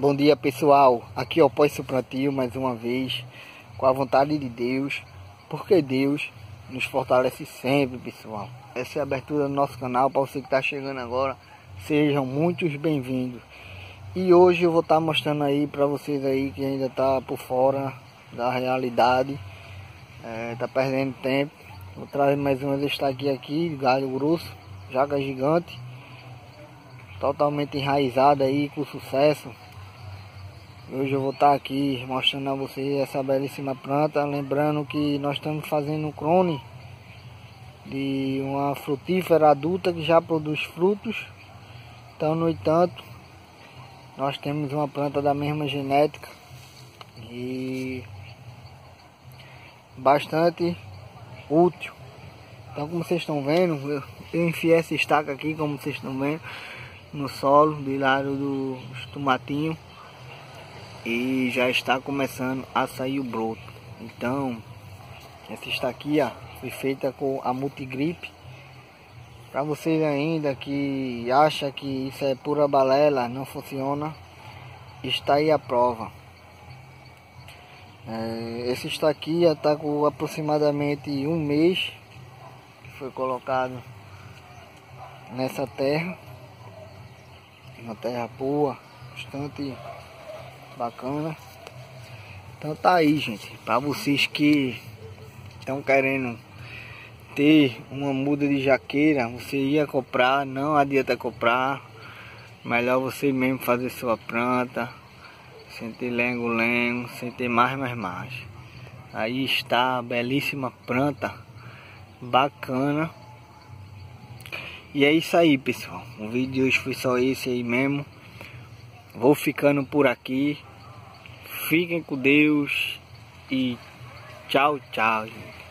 Bom dia pessoal, aqui é o Pós Plantio mais uma vez, com a vontade de Deus, porque Deus nos fortalece sempre pessoal. Essa é a abertura do nosso canal, para você que está chegando agora, sejam muitos bem-vindos. E hoje eu vou estar tá mostrando aí para vocês aí que ainda está por fora da realidade, é, tá perdendo tempo. Vou trazer mais uma destaque aqui, galho grosso, jaca gigante, totalmente enraizada aí com sucesso. Hoje eu vou estar aqui mostrando a vocês essa belíssima planta, lembrando que nós estamos fazendo um clone de uma frutífera adulta que já produz frutos. Então, no entanto, nós temos uma planta da mesma genética e bastante útil. Então, como vocês estão vendo, eu, eu enfiei essa estaca aqui, como vocês estão vendo, no solo, do lado dos tomatinhos e já está começando a sair o broto. Então, essa estaquia foi feita com a multigrip. Para vocês ainda que acha que isso é pura balela, não funciona, está aí a prova. É, esse estaquia está com aproximadamente um mês que foi colocado nessa terra, uma terra boa, bastante bacana. Então tá aí, gente, para vocês que estão querendo ter uma muda de jaqueira, você ia comprar, não adianta comprar. Melhor você mesmo fazer sua planta, sem ter lengo-lengo, sem ter mais, mais, mais. Aí está a belíssima planta, bacana. E é isso aí, pessoal. O vídeo de hoje foi só esse aí mesmo. Vou ficando por aqui. Fiquem com Deus e tchau, tchau, gente.